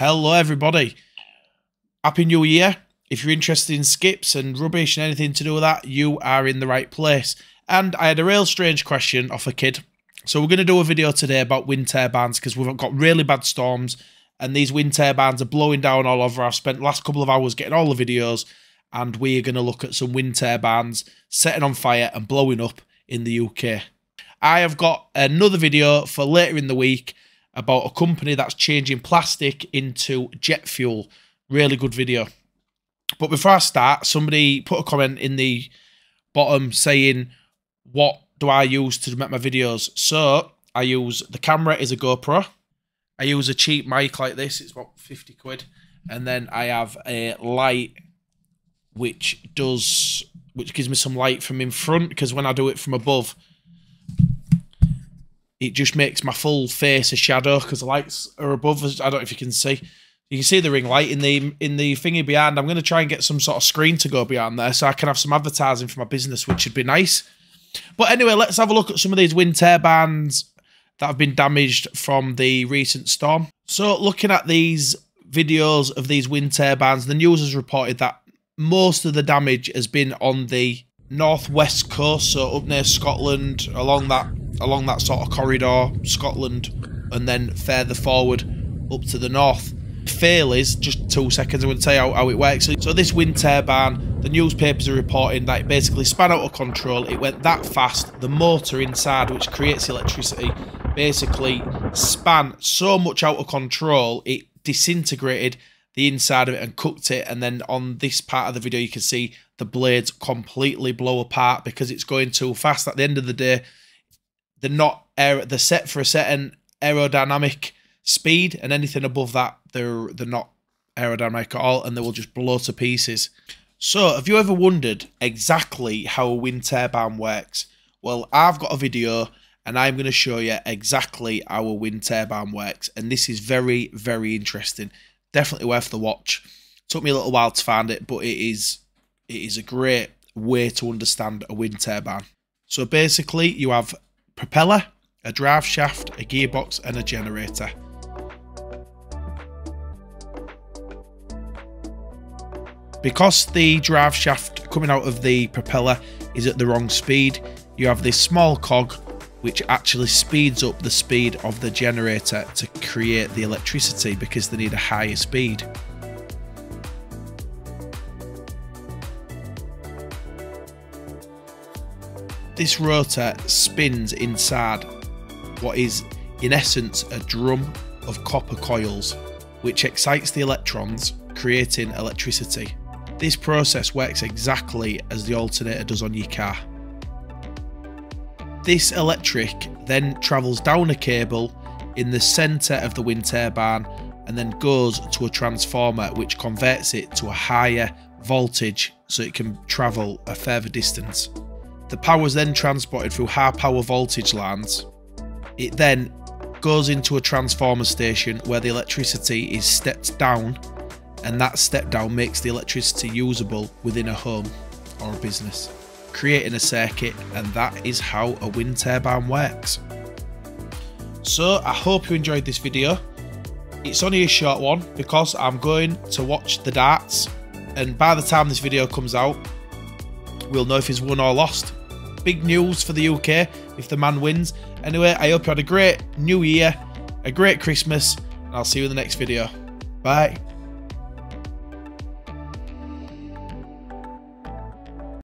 Hello, everybody. Happy New Year. If you're interested in skips and rubbish and anything to do with that, you are in the right place. And I had a real strange question off a kid. So we're going to do a video today about wind turbines because we've got really bad storms and these wind turbines are blowing down all over. I've spent the last couple of hours getting all the videos and we are going to look at some wind turbines setting on fire and blowing up in the UK. I have got another video for later in the week about a company that's changing plastic into jet fuel. Really good video. But before I start, somebody put a comment in the bottom saying, What do I use to make my videos? So I use the camera is a GoPro. I use a cheap mic like this, it's about 50 quid. And then I have a light which does which gives me some light from in front because when I do it from above, it just makes my full face a shadow because the lights are above. I don't know if you can see. You can see the ring light in the in the thingy behind. I'm going to try and get some sort of screen to go behind there so I can have some advertising for my business, which would be nice. But anyway, let's have a look at some of these wind turbines that have been damaged from the recent storm. So looking at these videos of these wind turbines, the news has reported that most of the damage has been on the northwest coast, so up near Scotland, along that along that sort of corridor, Scotland, and then further forward up to the north. Fail is just two seconds. I'm going to tell you how, how it works. So this wind turbine, the newspapers are reporting that it basically span out of control. It went that fast. The motor inside, which creates electricity, basically span so much out of control it disintegrated the inside of it and cooked it. And then on this part of the video, you can see the blades completely blow apart because it's going too fast. At the end of the day, they're not air they're set for a certain aerodynamic speed, and anything above that, they're they're not aerodynamic at all, and they will just blow to pieces. So, have you ever wondered exactly how a wind turbine works? Well, I've got a video and I'm going to show you exactly how a wind turbine works. And this is very, very interesting. Definitely worth the watch. Took me a little while to find it, but it is it is a great way to understand a wind turbine. So basically, you have propeller, a drive shaft, a gearbox, and a generator. Because the drive shaft coming out of the propeller is at the wrong speed, you have this small cog which actually speeds up the speed of the generator to create the electricity because they need a higher speed. This rotor spins inside what is in essence a drum of copper coils which excites the electrons creating electricity. This process works exactly as the alternator does on your car. This electric then travels down a cable in the centre of the wind turbine and then goes to a transformer which converts it to a higher voltage so it can travel a further distance. The power is then transported through high power voltage lines. It then goes into a transformer station where the electricity is stepped down and that step down makes the electricity usable within a home or a business, creating a circuit and that is how a wind turbine works. So I hope you enjoyed this video. It's only a short one because I'm going to watch the darts and by the time this video comes out we'll know if he's won or lost big news for the UK if the man wins. Anyway, I hope you had a great new year, a great Christmas, and I'll see you in the next video. Bye.